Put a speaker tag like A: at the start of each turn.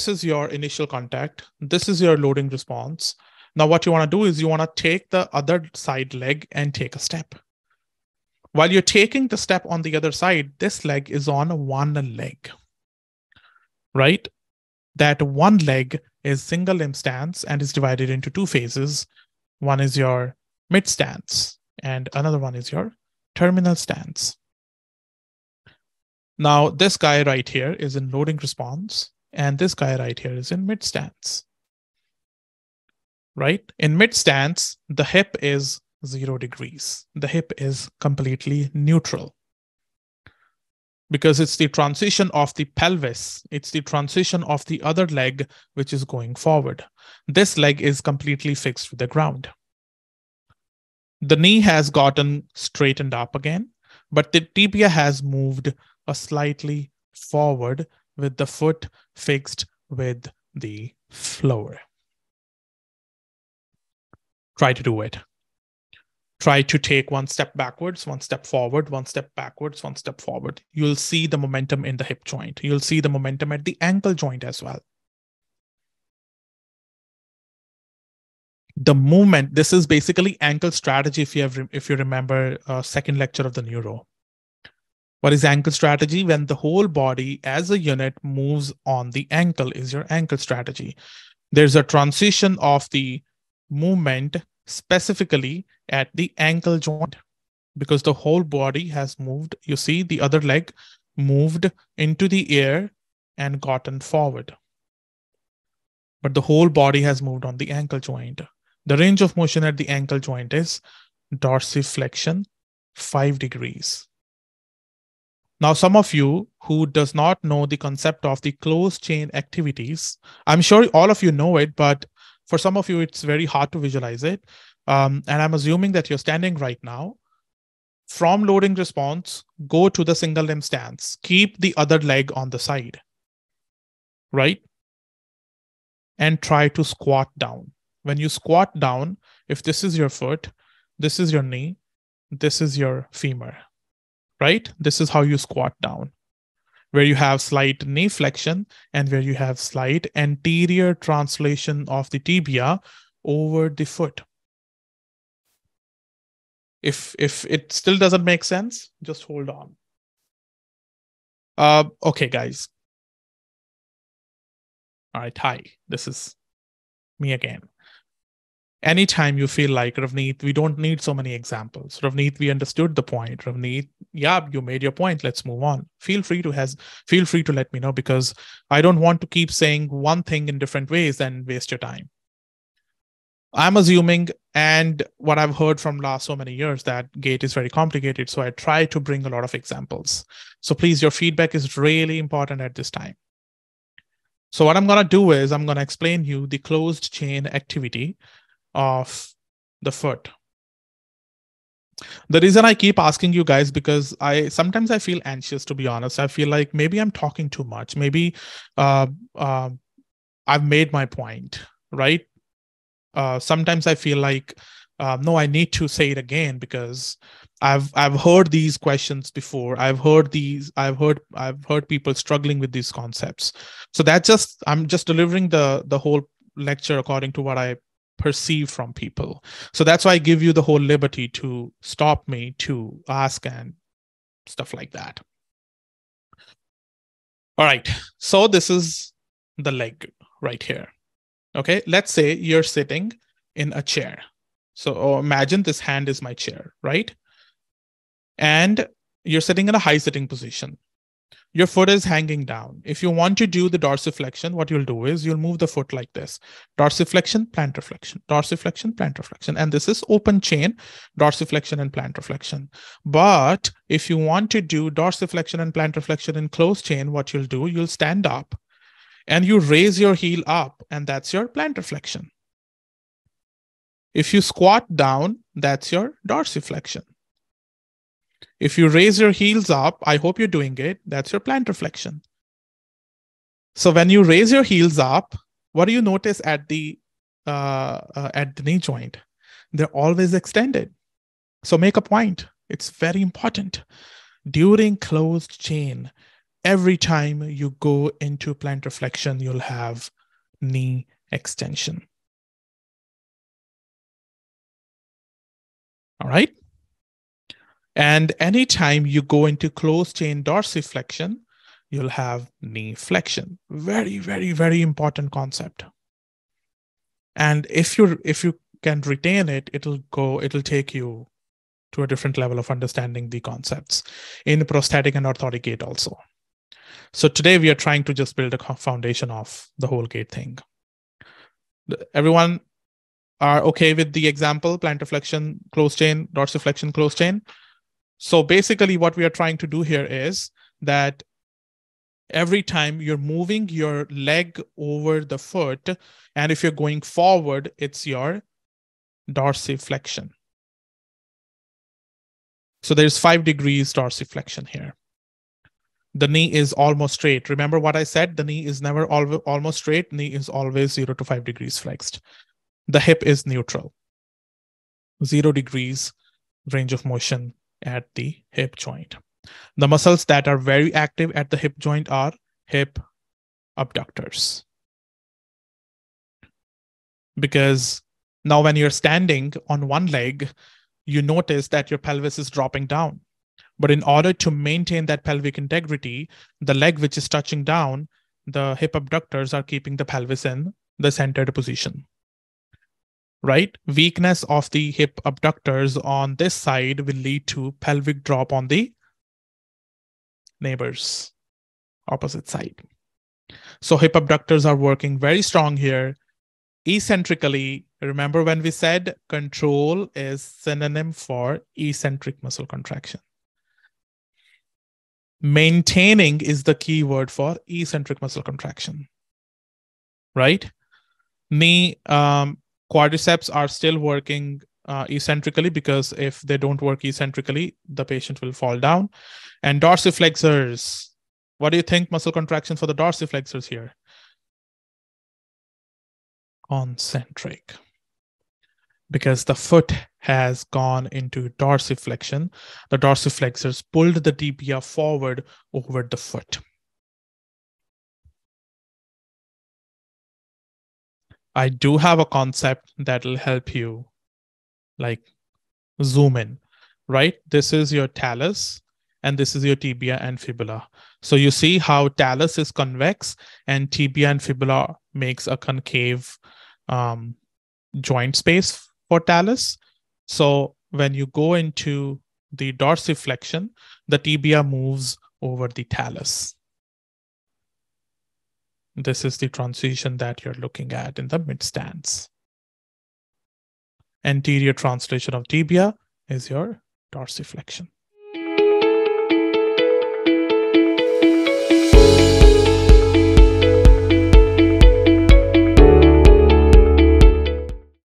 A: this is your initial contact. This is your loading response. Now, what you want to do is you want to take the other side leg and take a step. While you're taking the step on the other side, this leg is on one leg, right? That one leg is single limb stance and is divided into two phases. One is your mid stance, and another one is your terminal stance. Now, this guy right here is in loading response, and this guy right here is in mid stance. Right? In mid stance, the hip is zero degrees. The hip is completely neutral because it's the transition of the pelvis, it's the transition of the other leg which is going forward. This leg is completely fixed to the ground. The knee has gotten straightened up again, but the tibia has moved a slightly forward with the foot fixed with the floor. Try to do it. Try to take one step backwards, one step forward, one step backwards, one step forward. You'll see the momentum in the hip joint. You'll see the momentum at the ankle joint as well. The movement, this is basically ankle strategy if you have if you remember uh, second lecture of the neuro what is ankle strategy? When the whole body as a unit moves on the ankle is your ankle strategy. There's a transition of the movement specifically at the ankle joint because the whole body has moved. You see the other leg moved into the air and gotten forward. But the whole body has moved on the ankle joint. The range of motion at the ankle joint is dorsiflexion, five degrees. Now, some of you who does not know the concept of the closed chain activities, I'm sure all of you know it, but for some of you, it's very hard to visualize it. Um, and I'm assuming that you're standing right now. From loading response, go to the single limb stance. Keep the other leg on the side, right? And try to squat down. When you squat down, if this is your foot, this is your knee, this is your femur right? This is how you squat down, where you have slight knee flexion and where you have slight anterior translation of the tibia over the foot. If if it still doesn't make sense, just hold on. Uh, okay, guys. All right, hi. This is me again anytime you feel like Ravneet, we don't need so many examples. Ravneet, we understood the point. Ravneet, yeah, you made your point. Let's move on. Feel free to has feel free to let me know because I don't want to keep saying one thing in different ways and waste your time. I'm assuming, and what I've heard from last so many years, that gait is very complicated. So I try to bring a lot of examples. So please, your feedback is really important at this time. So what I'm going to do is I'm going to explain you the closed chain activity of the foot. The reason i keep asking you guys because i sometimes i feel anxious to be honest. I feel like maybe i'm talking too much. Maybe uh, uh, i've made my point right? Uh, sometimes i feel like uh, no i need to say it again because i've i've heard these questions before. I've heard these i've heard i've heard people struggling with these concepts. So that's just i'm just delivering the the whole lecture according to what i perceive from people. So that's why I give you the whole liberty to stop me, to ask, and stuff like that. All right. So this is the leg right here. Okay. Let's say you're sitting in a chair. So oh, imagine this hand is my chair, right? And you're sitting in a high sitting position your foot is hanging down. If you want to do the dorsiflexion, what you'll do is you'll move the foot like this. Dorsiflexion, plantar flexion, dorsiflexion, plantar flexion. And this is open chain, dorsiflexion and plantar flexion. But if you want to do dorsiflexion and plantar flexion in closed chain, what you'll do, you'll stand up and you raise your heel up and that's your plantar flexion. If you squat down, that's your dorsiflexion. If you raise your heels up, I hope you're doing it. That's your plantar flexion. So when you raise your heels up, what do you notice at the uh, uh, at the knee joint? They're always extended. So make a point. It's very important. During closed chain, every time you go into plantar flexion, you'll have knee extension. All right. And anytime you go into closed chain dorsiflexion, you'll have knee flexion. Very, very, very important concept. And if you if you can retain it, it'll go, it'll take you to a different level of understanding the concepts in prosthetic and orthotic gait also. So today we are trying to just build a foundation of the whole gait thing. Everyone are okay with the example, plantar flexion, closed chain, dorsiflexion, closed chain. So basically what we are trying to do here is that every time you're moving your leg over the foot, and if you're going forward, it's your dorsiflexion. So there's five degrees dorsiflexion here. The knee is almost straight. Remember what I said? The knee is never al almost straight. Knee is always zero to five degrees flexed. The hip is neutral. Zero degrees range of motion at the hip joint. The muscles that are very active at the hip joint are hip abductors. Because now when you're standing on one leg, you notice that your pelvis is dropping down. But in order to maintain that pelvic integrity, the leg which is touching down, the hip abductors are keeping the pelvis in the centered position. Right? Weakness of the hip abductors on this side will lead to pelvic drop on the neighbors opposite side. So hip abductors are working very strong here. Eccentrically, remember when we said control is synonym for eccentric muscle contraction. Maintaining is the key word for eccentric muscle contraction. Right? Knee um, quadriceps are still working uh, eccentrically because if they don't work eccentrically, the patient will fall down. And dorsiflexors, what do you think muscle contraction for the dorsiflexors here? Concentric. Because the foot has gone into dorsiflexion, the dorsiflexors pulled the tibia forward over the foot. I do have a concept that will help you like zoom in, right? This is your talus and this is your tibia and fibula. So you see how talus is convex and tibia and fibula makes a concave um, joint space for talus. So when you go into the dorsiflexion, the tibia moves over the talus. This is the transition that you're looking at in the mid stance anterior translation of tibia is your dorsiflexion.